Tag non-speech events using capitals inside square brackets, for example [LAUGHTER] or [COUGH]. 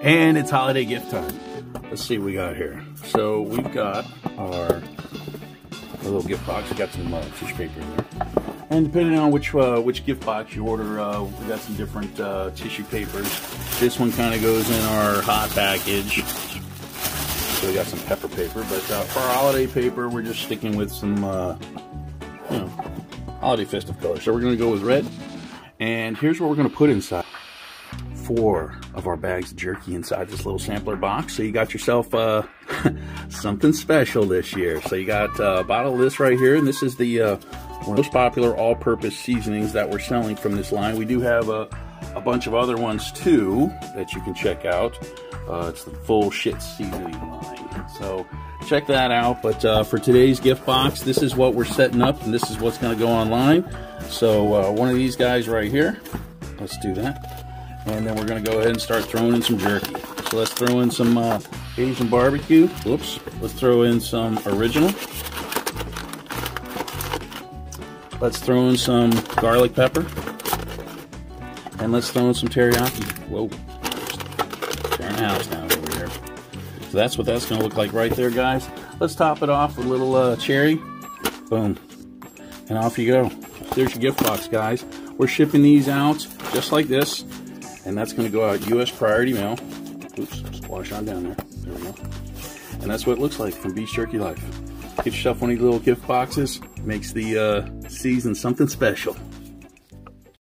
and it's holiday gift time. Let's see what we got here. So we've got our, our little gift box. We got some uh, tissue paper in there. And depending on which uh, which gift box you order, uh, we got some different uh, tissue papers. This one kind of goes in our hot package. So we got some pepper paper, but uh, for our holiday paper, we're just sticking with some, uh, you know, holiday festive colors. So we're going to go with red. And here's what we're going to put inside. Four of our bags of jerky inside this little sampler box. So you got yourself uh, [LAUGHS] something special this year. So you got a bottle of this right here, and this is the uh, most popular all-purpose seasonings that we're selling from this line. We do have a, a bunch of other ones too that you can check out. Uh, it's the full shit seasoning line. So check that out. But uh, for today's gift box, this is what we're setting up, and this is what's going to go online. So uh, one of these guys right here. Let's do that. And then we're going to go ahead and start throwing in some jerky. So let's throw in some uh, Asian barbecue. Whoops. Let's throw in some original. Let's throw in some garlic pepper. And let's throw in some teriyaki. Whoa house down over here. So that's what that's going to look like right there, guys. Let's top it off with a little uh, cherry. Boom. And off you go. There's your gift box, guys. We're shipping these out just like this. And that's going to go out U.S. Priority Mail. Oops, squash on down there. There we go. And that's what it looks like from Beast Jerky Life. Get yourself one of these little gift boxes. Makes the uh, season something special.